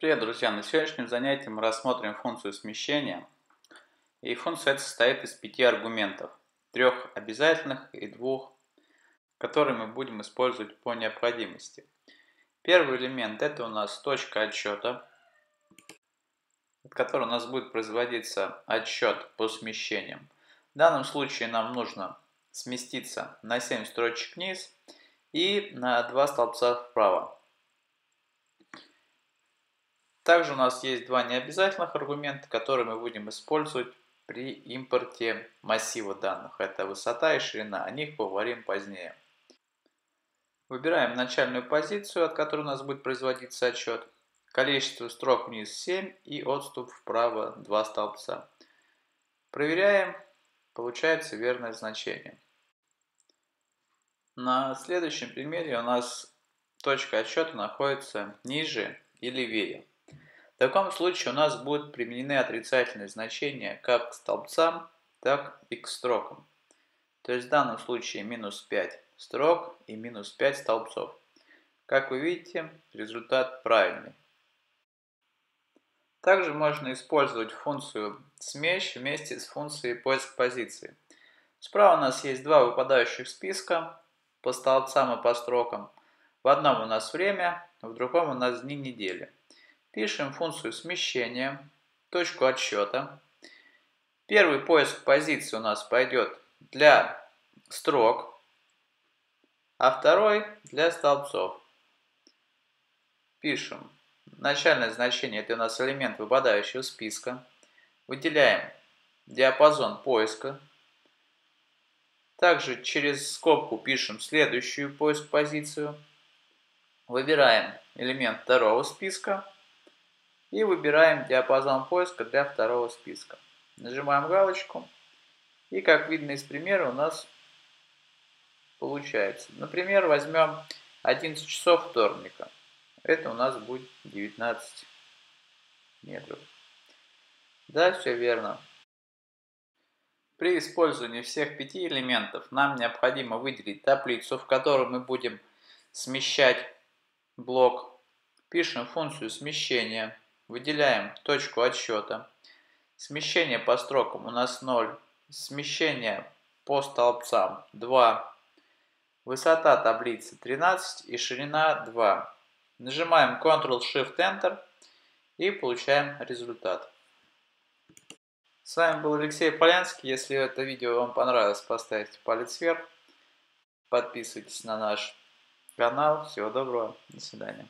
Привет, друзья! На сегодняшнем занятии мы рассмотрим функцию смещения. И функция эта состоит из пяти аргументов. Трех обязательных и двух, которые мы будем использовать по необходимости. Первый элемент это у нас точка отсчета, от которой у нас будет производиться отсчет по смещениям. В данном случае нам нужно сместиться на 7 строчек вниз и на 2 столбца вправо. Также у нас есть два необязательных аргумента, которые мы будем использовать при импорте массива данных. Это высота и ширина. О них поговорим позднее. Выбираем начальную позицию, от которой у нас будет производиться отчет. Количество строк вниз 7 и отступ вправо 2 столбца. Проверяем. Получается верное значение. На следующем примере у нас точка отсчета находится ниже и левее. В таком случае у нас будут применены отрицательные значения как к столбцам, так и к строкам. То есть в данном случае минус 5 строк и минус 5 столбцов. Как вы видите, результат правильный. Также можно использовать функцию смещ вместе с функцией поиск позиции. Справа у нас есть два выпадающих списка по столбцам и по строкам. В одном у нас время, в другом у нас дни недели. Пишем функцию смещения, точку отсчета. Первый поиск позиции у нас пойдет для строк, а второй для столбцов. Пишем. Начальное значение это у нас элемент выпадающего списка. Выделяем диапазон поиска. Также через скобку пишем следующую поиск позицию. Выбираем элемент второго списка и выбираем диапазон поиска для второго списка. Нажимаем галочку. И как видно из примера у нас получается. Например, возьмем 11 часов вторника. Это у нас будет 19 метров. Да, все верно. При использовании всех пяти элементов нам необходимо выделить таблицу, в которой мы будем смещать блок. Пишем функцию смещения. Выделяем точку отсчета. Смещение по строкам у нас 0. Смещение по столбцам 2. Высота таблицы 13 и ширина 2. Нажимаем Ctrl-Shift-Enter и получаем результат. С вами был Алексей Полянский. Если это видео вам понравилось, поставьте палец вверх. Подписывайтесь на наш канал. Всего доброго. До свидания.